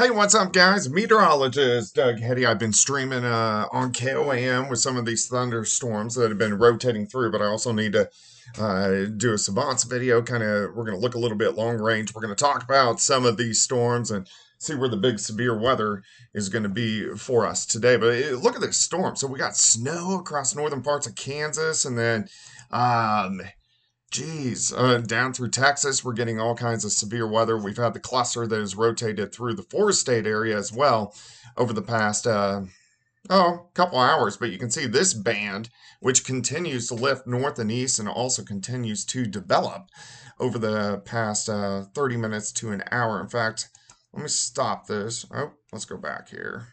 Hey, what's up, guys? Meteorologist Doug Heady. I've been streaming uh, on KOAM with some of these thunderstorms that have been rotating through, but I also need to uh, do a savants video. Kind of, we're going to look a little bit long range. We're going to talk about some of these storms and see where the big severe weather is going to be for us today. But uh, look at this storm. So we got snow across northern parts of Kansas, and then um, Geez, uh, down through Texas, we're getting all kinds of severe weather. We've had the cluster that has rotated through the four state area as well over the past, uh, oh, couple hours. But you can see this band, which continues to lift north and east and also continues to develop over the past uh, 30 minutes to an hour. In fact, let me stop this. Oh, let's go back here.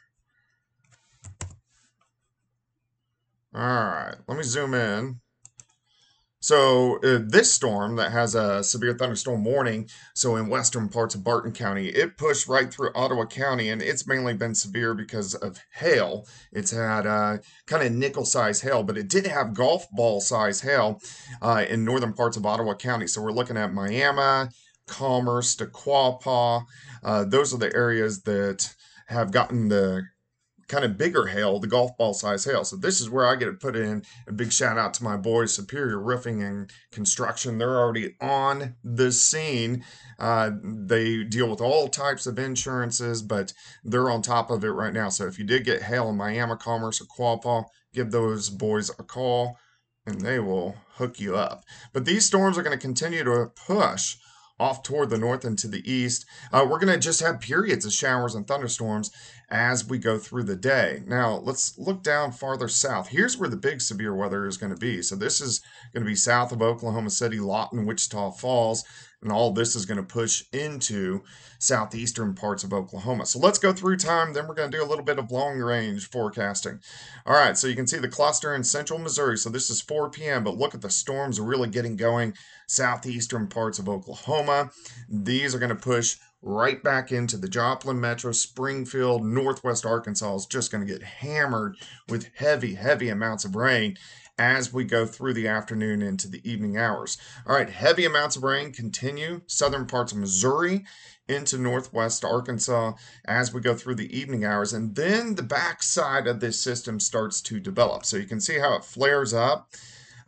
All right, let me zoom in. So uh, this storm that has a severe thunderstorm warning, so in western parts of Barton County, it pushed right through Ottawa County, and it's mainly been severe because of hail. It's had uh, kind of nickel-sized hail, but it did have golf ball-sized hail uh, in northern parts of Ottawa County. So we're looking at Miami, Commerce, Quapaw. Uh, those are the areas that have gotten the kind of bigger hail, the golf ball size hail. So this is where I get to put in a big shout out to my boys, Superior Roofing and Construction. They're already on the scene. Uh, they deal with all types of insurances, but they're on top of it right now. So if you did get hail in Miami Commerce or Quapaw, give those boys a call and they will hook you up. But these storms are going to continue to push off toward the north and to the east. Uh, we're going to just have periods of showers and thunderstorms as we go through the day. Now, let's look down farther south. Here's where the big severe weather is going to be. So, this is going to be south of Oklahoma City, Lawton, Wichita Falls, and all this is going to push into southeastern parts of Oklahoma. So let's go through time, then we're going to do a little bit of long range forecasting. All right, so you can see the cluster in central Missouri. So this is 4 p.m., but look at the storms really getting going southeastern parts of Oklahoma. These are going to push right back into the Joplin Metro, Springfield, Northwest Arkansas is just going to get hammered with heavy, heavy amounts of rain as we go through the afternoon into the evening hours. All right, heavy amounts of rain continue southern parts of Missouri into northwest Arkansas as we go through the evening hours. And then the backside of this system starts to develop. So you can see how it flares up.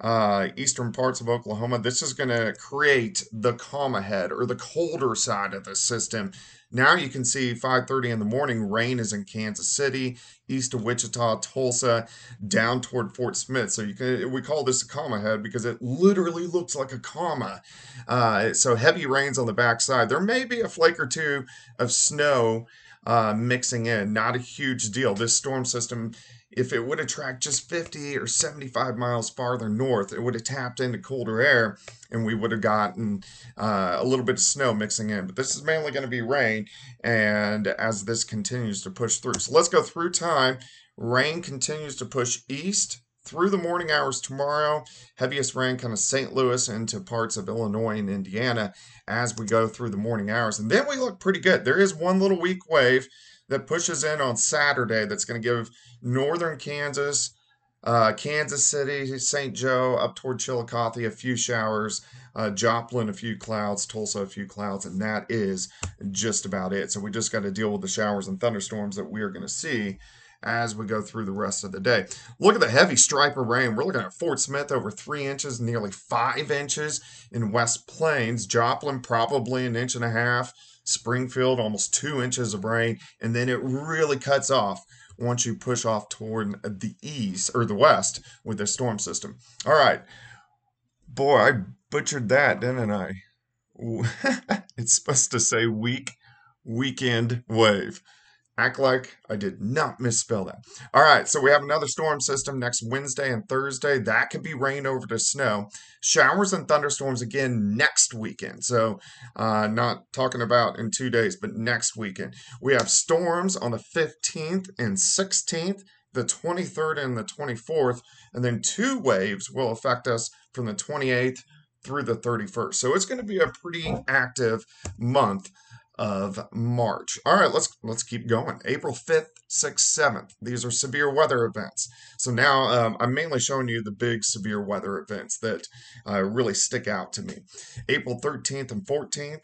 Uh, eastern parts of Oklahoma. This is going to create the comma head or the colder side of the system now you can see 5:30 in the morning rain is in Kansas City, east of Wichita, Tulsa, down toward Fort Smith. So you can we call this a comma head because it literally looks like a comma. Uh, so heavy rains on the backside. There may be a flake or two of snow uh, mixing in. Not a huge deal. This storm system if it would have tracked just 50 or 75 miles farther north, it would have tapped into colder air and we would have gotten uh, a little bit of snow mixing in. But this is mainly going to be rain, and as this continues to push through. So let's go through time. Rain continues to push east through the morning hours tomorrow. Heaviest rain kind of St. Louis into parts of Illinois and Indiana as we go through the morning hours. And then we look pretty good. There is one little weak wave that pushes in on Saturday that's going to give northern Kansas, uh, Kansas City, St. Joe, up toward Chillicothe, a few showers, uh, Joplin, a few clouds, Tulsa, a few clouds, and that is just about it. So we just got to deal with the showers and thunderstorms that we are going to see as we go through the rest of the day. Look at the heavy stripe of rain. We're looking at Fort Smith over three inches, nearly five inches in West Plains. Joplin probably an inch and a half. Springfield, almost two inches of rain, and then it really cuts off once you push off toward the east or the west with the storm system. All right. Boy, I butchered that, didn't I? it's supposed to say week, weekend wave. Act like I did not misspell that. All right, so we have another storm system next Wednesday and Thursday. That could be rain over to snow. Showers and thunderstorms again next weekend. So, uh, not talking about in two days, but next weekend. We have storms on the 15th and 16th, the 23rd and the 24th, and then two waves will affect us from the 28th through the 31st. So, it's going to be a pretty active month of March. All right, let's let's keep going. April 5th, 6th, 7th. These are severe weather events. So now um, I'm mainly showing you the big severe weather events that uh, really stick out to me. April 13th and 14th,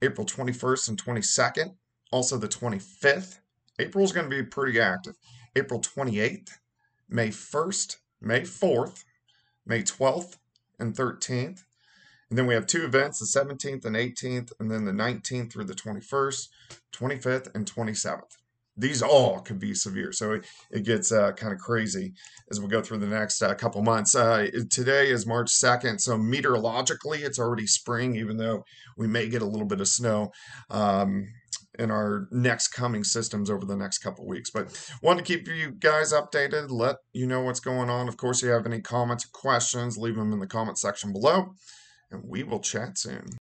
April 21st and 22nd, also the 25th. April's going to be pretty active. April 28th, May 1st, May 4th, May 12th, and 13th. And then we have two events, the 17th and 18th, and then the 19th through the 21st, 25th, and 27th. These all could be severe. So it, it gets uh, kind of crazy as we go through the next uh, couple months. Uh, today is March 2nd. So meteorologically, it's already spring, even though we may get a little bit of snow. Um, in our next coming systems over the next couple weeks. But want to keep you guys updated, let you know what's going on. Of course, if you have any comments or questions, leave them in the comment section below and we will chat soon.